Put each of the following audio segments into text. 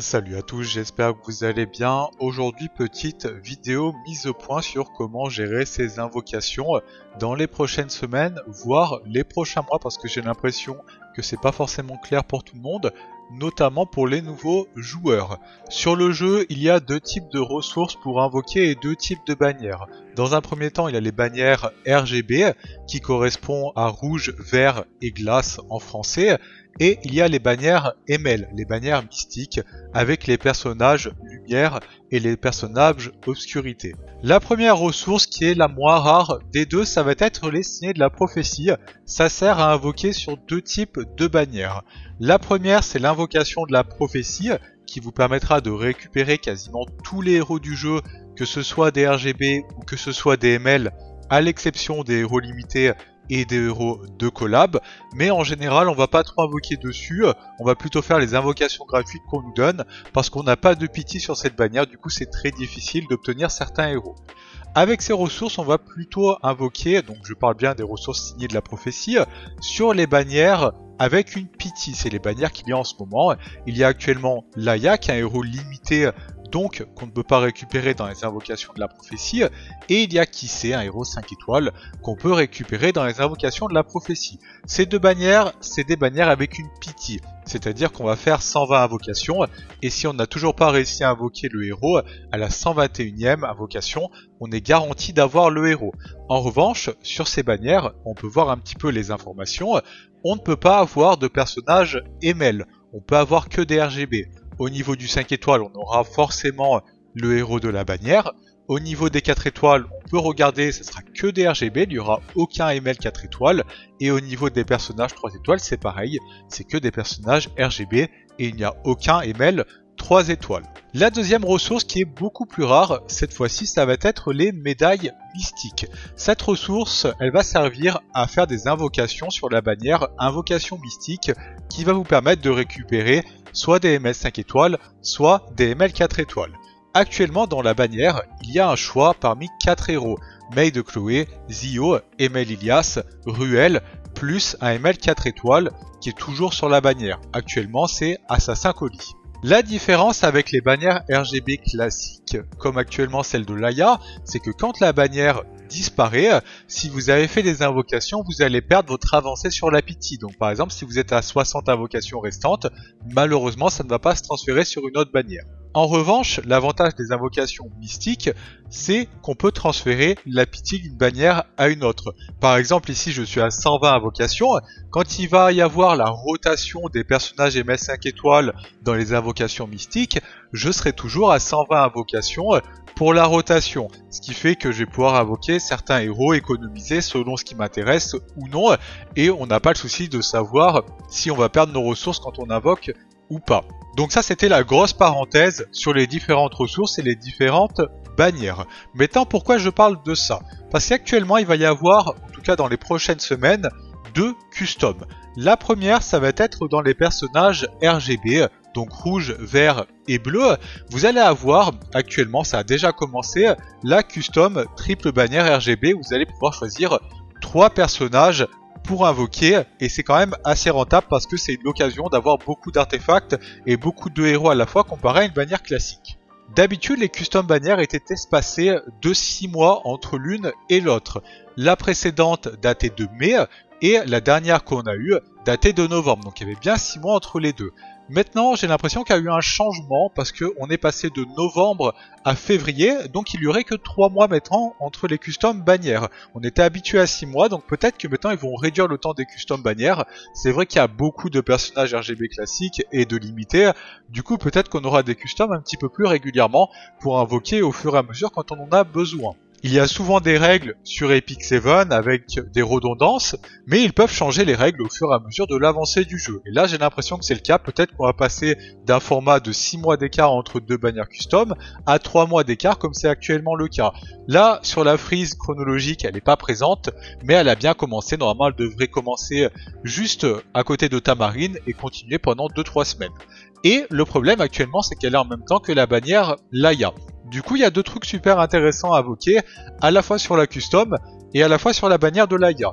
Salut à tous, j'espère que vous allez bien. Aujourd'hui, petite vidéo mise au point sur comment gérer ces invocations dans les prochaines semaines, voire les prochains mois, parce que j'ai l'impression que c'est pas forcément clair pour tout le monde, notamment pour les nouveaux joueurs. Sur le jeu, il y a deux types de ressources pour invoquer et deux types de bannières. Dans un premier temps, il y a les bannières RGB qui correspondent à rouge, vert et glace en français, et il y a les bannières ML, les bannières mystiques, avec les personnages lumière et les personnages obscurité. La première ressource qui est la moins rare des deux, ça va être les signets de la prophétie. Ça sert à invoquer sur deux types de bannières. La première, c'est l'invocation de la prophétie, qui vous permettra de récupérer quasiment tous les héros du jeu, que ce soit des RGB ou que ce soit des ML, à l'exception des héros limités et des héros de collab, mais en général on va pas trop invoquer dessus, on va plutôt faire les invocations gratuites qu'on nous donne, parce qu'on n'a pas de pitié sur cette bannière, du coup c'est très difficile d'obtenir certains héros. Avec ces ressources, on va plutôt invoquer, donc je parle bien des ressources signées de la prophétie, sur les bannières avec une pitié. C'est les bannières qu'il y a en ce moment. Il y a actuellement Laia, qui est un héros limité donc qu'on ne peut pas récupérer dans les invocations de la prophétie, et il y a Kissé, un héros 5 étoiles, qu'on peut récupérer dans les invocations de la prophétie. Ces deux bannières, c'est des bannières avec une pitié, c'est-à-dire qu'on va faire 120 invocations, et si on n'a toujours pas réussi à invoquer le héros, à la 121e invocation, on est garanti d'avoir le héros. En revanche, sur ces bannières, on peut voir un petit peu les informations, on ne peut pas avoir de personnages ML, on peut avoir que des RGB. Au niveau du 5 étoiles, on aura forcément le héros de la bannière. Au niveau des 4 étoiles, on peut regarder, ce sera que des RGB, il n'y aura aucun ML 4 étoiles. Et au niveau des personnages 3 étoiles, c'est pareil, c'est que des personnages RGB et il n'y a aucun ML 3 étoiles. La deuxième ressource qui est beaucoup plus rare, cette fois-ci, ça va être les médailles mystiques. Cette ressource, elle va servir à faire des invocations sur la bannière invocation mystique qui va vous permettre de récupérer soit des ML 5 étoiles, soit des ML 4 étoiles. Actuellement dans la bannière, il y a un choix parmi 4 héros, May de Chloé, Zio, ML Ilias, Ruel, plus un ML 4 étoiles qui est toujours sur la bannière. Actuellement c'est Assassin Colis. La différence avec les bannières RGB classiques, comme actuellement celle de Laia, c'est que quand la bannière disparaît, si vous avez fait des invocations, vous allez perdre votre avancée sur la pitié. Donc par exemple, si vous êtes à 60 invocations restantes, malheureusement ça ne va pas se transférer sur une autre bannière. En revanche, l'avantage des invocations mystiques, c'est qu'on peut transférer la pitié d'une bannière à une autre. Par exemple, ici je suis à 120 invocations. Quand il va y avoir la rotation des personnages MS5 étoiles dans les invocations mystiques, je serai toujours à 120 invocations pour la rotation. Ce qui fait que je vais pouvoir invoquer certains héros économisés selon ce qui m'intéresse ou non. Et on n'a pas le souci de savoir si on va perdre nos ressources quand on invoque pas. Donc ça c'était la grosse parenthèse sur les différentes ressources et les différentes bannières. Maintenant pourquoi je parle de ça? Parce qu'actuellement il va y avoir, en tout cas dans les prochaines semaines, deux customs. La première ça va être dans les personnages RGB, donc rouge, vert et bleu. Vous allez avoir, actuellement ça a déjà commencé, la custom triple bannière RGB. Vous allez pouvoir choisir trois personnages invoquer et c'est quand même assez rentable parce que c'est l'occasion d'avoir beaucoup d'artefacts et beaucoup de héros à la fois comparé à une bannière classique. D'habitude, les custom bannières étaient espacées de 6 mois entre l'une et l'autre. La précédente datait de mai et la dernière qu'on a eue datait de novembre, donc il y avait bien 6 mois entre les deux. Maintenant, j'ai l'impression qu'il y a eu un changement parce qu'on est passé de novembre à février, donc il y aurait que 3 mois maintenant entre les custom bannières. On était habitué à 6 mois, donc peut-être que maintenant ils vont réduire le temps des custom bannières. C'est vrai qu'il y a beaucoup de personnages RGB classiques et de limités, du coup peut-être qu'on aura des customs un petit peu plus régulièrement pour invoquer au fur et à mesure quand on en a besoin. Il y a souvent des règles sur Epic 7 avec des redondances, mais ils peuvent changer les règles au fur et à mesure de l'avancée du jeu. Et là j'ai l'impression que c'est le cas, peut-être qu'on va passer d'un format de 6 mois d'écart entre deux bannières custom à 3 mois d'écart comme c'est actuellement le cas. Là, sur la frise chronologique, elle n'est pas présente, mais elle a bien commencé, normalement elle devrait commencer juste à côté de Tamarine et continuer pendant 2-3 semaines. Et le problème actuellement c'est qu'elle est en même temps que la bannière Laia. Du coup, il y a deux trucs super intéressants à invoquer, à la fois sur la custom et à la fois sur la bannière de l'AIA.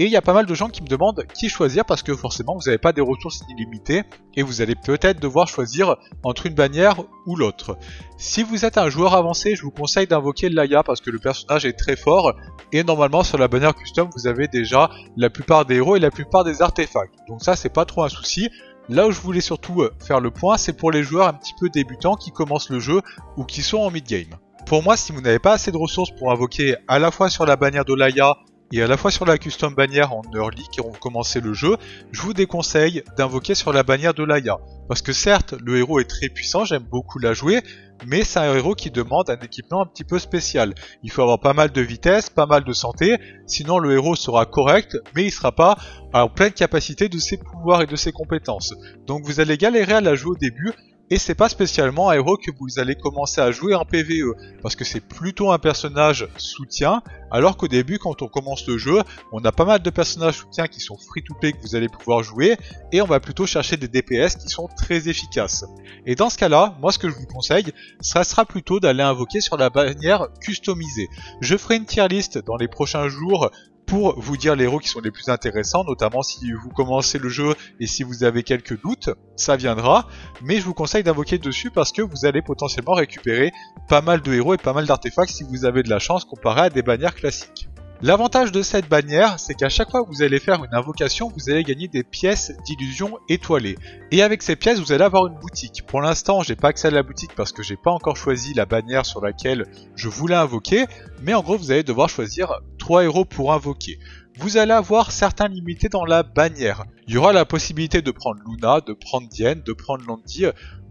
Et il y a pas mal de gens qui me demandent qui choisir parce que forcément vous n'avez pas des ressources illimitées et vous allez peut-être devoir choisir entre une bannière ou l'autre. Si vous êtes un joueur avancé, je vous conseille d'invoquer Laia parce que le personnage est très fort et normalement sur la bannière custom vous avez déjà la plupart des héros et la plupart des artefacts. Donc ça c'est pas trop un souci. Là où je voulais surtout euh, faire le point, c'est pour les joueurs un petit peu débutants qui commencent le jeu ou qui sont en mid-game. Pour moi, si vous n'avez pas assez de ressources pour invoquer à la fois sur la bannière de Laia et à la fois sur la custom bannière en early qui ont commencé le jeu, je vous déconseille d'invoquer sur la bannière de Laia. Parce que certes, le héros est très puissant, j'aime beaucoup la jouer, mais c'est un héros qui demande un équipement un petit peu spécial. Il faut avoir pas mal de vitesse, pas mal de santé, sinon le héros sera correct, mais il sera pas en pleine capacité de ses pouvoirs et de ses compétences. Donc vous allez galérer à la jouer au début, et c'est pas spécialement un héros que vous allez commencer à jouer en PvE, parce que c'est plutôt un personnage soutien, alors qu'au début, quand on commence le jeu, on a pas mal de personnages soutiens qui sont free to play que vous allez pouvoir jouer, et on va plutôt chercher des DPS qui sont très efficaces. Et dans ce cas-là, moi ce que je vous conseille, ça sera plutôt d'aller invoquer sur la bannière customisée. Je ferai une tier list dans les prochains jours pour vous dire les héros qui sont les plus intéressants, notamment si vous commencez le jeu et si vous avez quelques doutes, ça viendra, mais je vous conseille d'invoquer dessus parce que vous allez potentiellement récupérer pas mal de héros et pas mal d'artefacts si vous avez de la chance comparé à des bannières classiques. L'avantage de cette bannière, c'est qu'à chaque fois que vous allez faire une invocation, vous allez gagner des pièces d'illusion étoilées. Et avec ces pièces, vous allez avoir une boutique. Pour l'instant, j'ai pas accès à la boutique parce que j'ai pas encore choisi la bannière sur laquelle je voulais invoquer, mais en gros, vous allez devoir choisir 3 héros pour invoquer. Vous allez avoir certains limités dans la bannière. Il y aura la possibilité de prendre Luna, de prendre Diane, de prendre Landy,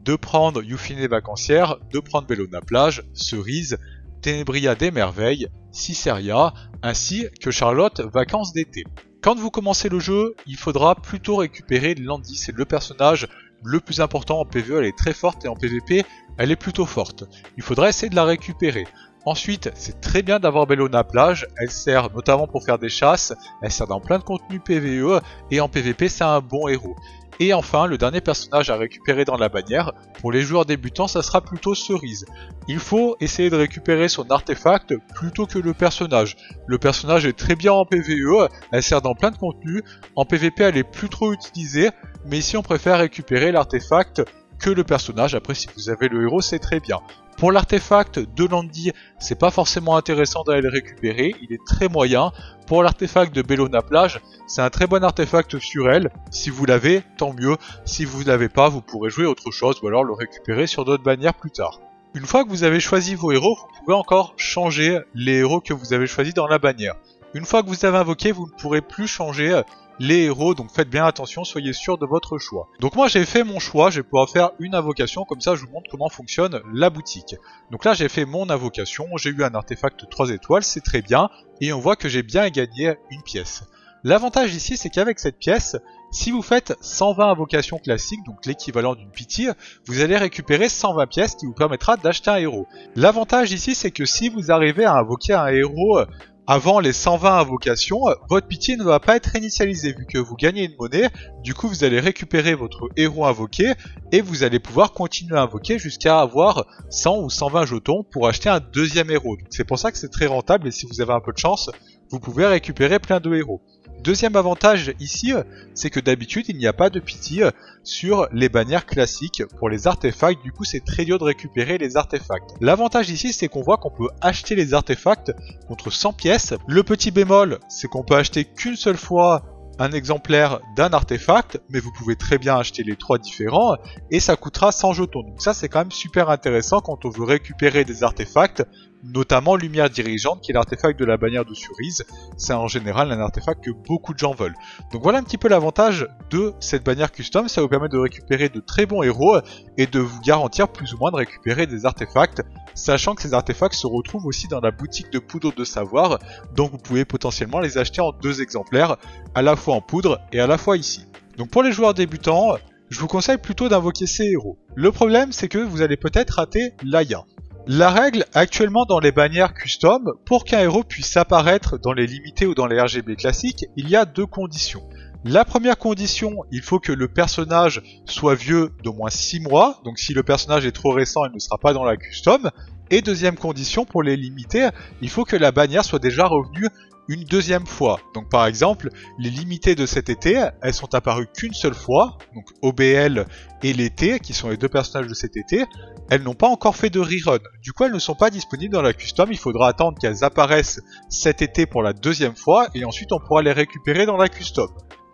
de prendre Yufine Vacancière, de prendre Bellona Plage, Cerise, Ténébria des Merveilles, Ciceria, ainsi que Charlotte Vacances d'été. Quand vous commencez le jeu, il faudra plutôt récupérer Landy, c'est le personnage le plus important en PvE, elle est très forte et en PvP, elle est plutôt forte. Il faudra essayer de la récupérer. Ensuite, c'est très bien d'avoir Bellona plage, elle sert notamment pour faire des chasses, elle sert dans plein de contenus PvE, et en PvP c'est un bon héros. Et enfin, le dernier personnage à récupérer dans la bannière, pour les joueurs débutants, ça sera plutôt Cerise. Il faut essayer de récupérer son artefact plutôt que le personnage. Le personnage est très bien en PvE, elle sert dans plein de contenus, en PvP elle est plus trop utilisée, mais ici on préfère récupérer l'artefact que le personnage, après si vous avez le héros c'est très bien. Pour l'artefact de Landy, c'est pas forcément intéressant d'aller le récupérer, il est très moyen. Pour l'artefact de Bellona Plage, c'est un très bon artefact sur elle. Si vous l'avez, tant mieux. Si vous ne l'avez pas, vous pourrez jouer autre chose ou alors le récupérer sur d'autres bannières plus tard. Une fois que vous avez choisi vos héros, vous pouvez encore changer les héros que vous avez choisis dans la bannière. Une fois que vous avez invoqué, vous ne pourrez plus changer les héros, donc faites bien attention, soyez sûr de votre choix. Donc moi j'ai fait mon choix, je vais pouvoir faire une invocation, comme ça je vous montre comment fonctionne la boutique. Donc là j'ai fait mon invocation, j'ai eu un artefact 3 étoiles, c'est très bien, et on voit que j'ai bien gagné une pièce. L'avantage ici c'est qu'avec cette pièce, si vous faites 120 invocations classiques, donc l'équivalent d'une pitié, vous allez récupérer 120 pièces qui vous permettra d'acheter un héros. L'avantage ici c'est que si vous arrivez à invoquer un héros avant les 120 invocations, votre pitié ne va pas être initialisée vu que vous gagnez une monnaie. Du coup, vous allez récupérer votre héros invoqué et vous allez pouvoir continuer à invoquer jusqu'à avoir 100 ou 120 jetons pour acheter un deuxième héros. C'est pour ça que c'est très rentable et si vous avez un peu de chance, vous pouvez récupérer plein de héros. Deuxième avantage ici, c'est que d'habitude il n'y a pas de pitié sur les bannières classiques pour les artefacts, du coup c'est très dur de récupérer les artefacts. L'avantage ici c'est qu'on voit qu'on peut acheter les artefacts contre 100 pièces. Le petit bémol c'est qu'on peut acheter qu'une seule fois un exemplaire d'un artefact, mais vous pouvez très bien acheter les trois différents, et ça coûtera 100 jetons. Donc ça c'est quand même super intéressant quand on veut récupérer des artefacts, notamment Lumière Dirigeante, qui est l'artefact de la bannière de Cerise. C'est en général un artefact que beaucoup de gens veulent. Donc voilà un petit peu l'avantage de cette bannière custom, ça vous permet de récupérer de très bons héros, et de vous garantir plus ou moins de récupérer des artefacts, sachant que ces artefacts se retrouvent aussi dans la boutique de poudre de savoir, donc vous pouvez potentiellement les acheter en deux exemplaires, à la fois en poudre et à la fois ici. Donc pour les joueurs débutants, je vous conseille plutôt d'invoquer ces héros. Le problème c'est que vous allez peut-être rater l'Aya. La règle actuellement dans les bannières custom, pour qu'un héros puisse apparaître dans les limités ou dans les RGB classiques, il y a deux conditions. La première condition, il faut que le personnage soit vieux d'au moins 6 mois, donc si le personnage est trop récent, il ne sera pas dans la custom. Et deuxième condition, pour les limiter, il faut que la bannière soit déjà revenue une deuxième fois. Donc par exemple, les limitées de cet été, elles sont apparues qu'une seule fois, donc OBL et l'été, qui sont les deux personnages de cet été, elles n'ont pas encore fait de rerun. Du coup, elles ne sont pas disponibles dans la custom, il faudra attendre qu'elles apparaissent cet été pour la deuxième fois, et ensuite on pourra les récupérer dans la custom.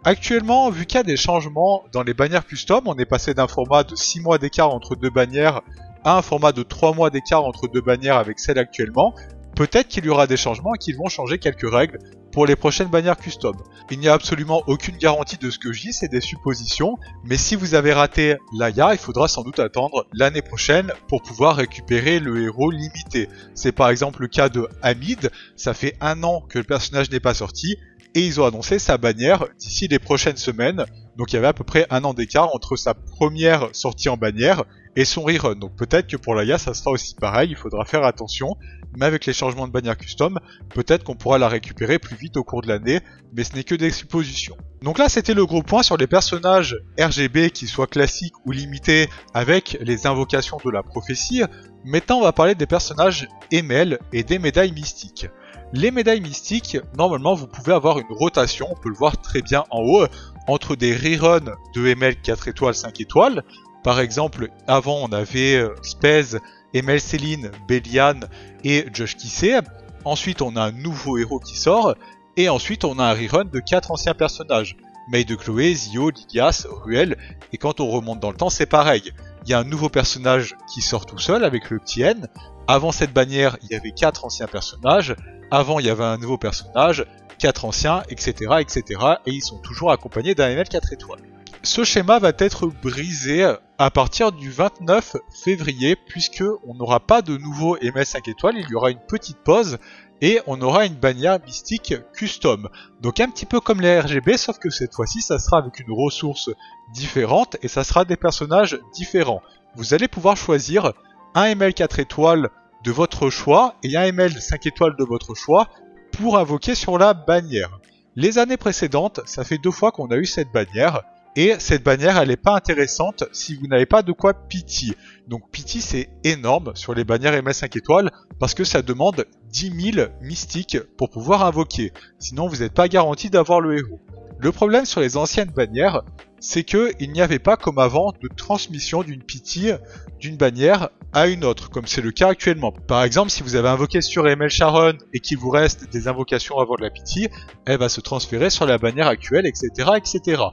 Actuellement, vu qu'il y a des changements dans les bannières custom, on est passé d'un format de 6 mois d'écart entre deux bannières à un format de 3 mois d'écart entre deux bannières avec celle actuellement, peut-être qu'il y aura des changements et qu'ils vont changer quelques règles pour les prochaines bannières custom. Il n'y a absolument aucune garantie de ce que je dis, c'est des suppositions, mais si vous avez raté l'AIA, il faudra sans doute attendre l'année prochaine pour pouvoir récupérer le héros limité. C'est par exemple le cas de Hamid, ça fait un an que le personnage n'est pas sorti, et ils ont annoncé sa bannière d'ici les prochaines semaines, donc il y avait à peu près un an d'écart entre sa première sortie en bannière et son rerun. Donc peut-être que pour l'AIA ça sera aussi pareil, il faudra faire attention mais avec les changements de bannière custom, peut-être qu'on pourra la récupérer plus vite au cours de l'année, mais ce n'est que des suppositions. Donc là, c'était le gros point sur les personnages RGB, qui soient classiques ou limités, avec les invocations de la prophétie. Maintenant, on va parler des personnages ML et des médailles mystiques. Les médailles mystiques, normalement, vous pouvez avoir une rotation, on peut le voir très bien en haut, entre des reruns de ML 4 étoiles, 5 étoiles. Par exemple, avant, on avait euh, Spez Emel Céline, Bélian et Josh Kissé. Ensuite, on a un nouveau héros qui sort. Et ensuite, on a un rerun de quatre anciens personnages. May de Chloé, Zio, Lydias, Ruel. Et quand on remonte dans le temps, c'est pareil. Il y a un nouveau personnage qui sort tout seul avec le petit N. Avant cette bannière, il y avait quatre anciens personnages. Avant, il y avait un nouveau personnage, quatre anciens, etc., etc. Et ils sont toujours accompagnés d'un ML 4 étoiles. Ce schéma va être brisé à partir du 29 février puisque on n'aura pas de nouveau MS 5 étoiles, il y aura une petite pause et on aura une bannière mystique custom. Donc un petit peu comme les RGB sauf que cette fois-ci ça sera avec une ressource différente et ça sera des personnages différents. Vous allez pouvoir choisir un ML 4 étoiles de votre choix et un ML 5 étoiles de votre choix pour invoquer sur la bannière. Les années précédentes, ça fait deux fois qu'on a eu cette bannière. Et cette bannière, elle n'est pas intéressante si vous n'avez pas de quoi pity. Donc pity, c'est énorme sur les bannières MS 5 étoiles parce que ça demande 10 000 mystiques pour pouvoir invoquer. Sinon, vous n'êtes pas garanti d'avoir le héros. Le problème sur les anciennes bannières, c'est qu'il n'y avait pas comme avant de transmission d'une pity d'une bannière à une autre, comme c'est le cas actuellement. Par exemple, si vous avez invoqué sur ML Sharon et qu'il vous reste des invocations avant de la pity, elle va se transférer sur la bannière actuelle, etc., etc.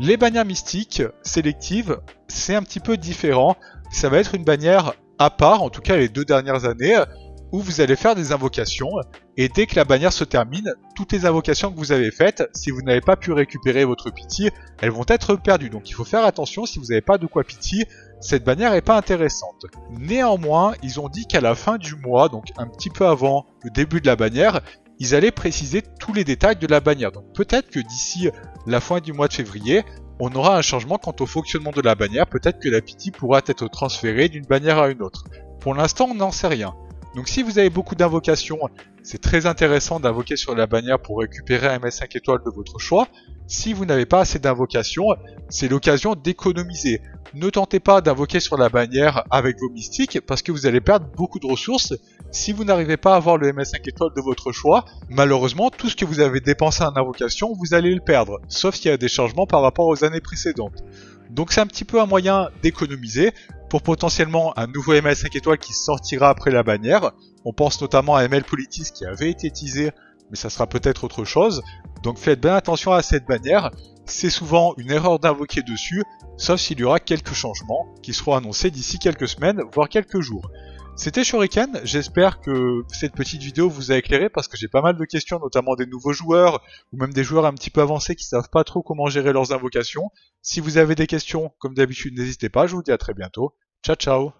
Les bannières mystiques sélectives, c'est un petit peu différent. Ça va être une bannière à part, en tout cas les deux dernières années, où vous allez faire des invocations, et dès que la bannière se termine, toutes les invocations que vous avez faites, si vous n'avez pas pu récupérer votre pity, elles vont être perdues. Donc il faut faire attention, si vous n'avez pas de quoi pity, cette bannière est pas intéressante. Néanmoins, ils ont dit qu'à la fin du mois, donc un petit peu avant le début de la bannière, ils allaient préciser tous les détails de la bannière. Donc peut-être que d'ici la fin du mois de février, on aura un changement quant au fonctionnement de la bannière. Peut-être que la pity pourra être transférée d'une bannière à une autre. Pour l'instant, on n'en sait rien. Donc si vous avez beaucoup d'invocations, c'est très intéressant d'invoquer sur la bannière pour récupérer un MS5 étoiles de votre choix. Si vous n'avez pas assez d'invocations, c'est l'occasion d'économiser. Ne tentez pas d'invoquer sur la bannière avec vos mystiques parce que vous allez perdre beaucoup de ressources. Si vous n'arrivez pas à avoir le MS5 étoiles de votre choix, malheureusement tout ce que vous avez dépensé en invocation, vous allez le perdre, sauf s'il y a des changements par rapport aux années précédentes. Donc c'est un petit peu un moyen d'économiser pour potentiellement un nouveau ML 5 étoiles qui sortira après la bannière. On pense notamment à ML Politis qui avait été teasé, mais ça sera peut-être autre chose. Donc faites bien attention à cette bannière. C'est souvent une erreur d'invoquer dessus, sauf s'il y aura quelques changements qui seront annoncés d'ici quelques semaines, voire quelques jours. C'était Shuriken, j'espère que cette petite vidéo vous a éclairé parce que j'ai pas mal de questions, notamment des nouveaux joueurs ou même des joueurs un petit peu avancés qui savent pas trop comment gérer leurs invocations. Si vous avez des questions, comme d'habitude, n'hésitez pas, je vous dis à très bientôt. Ciao ciao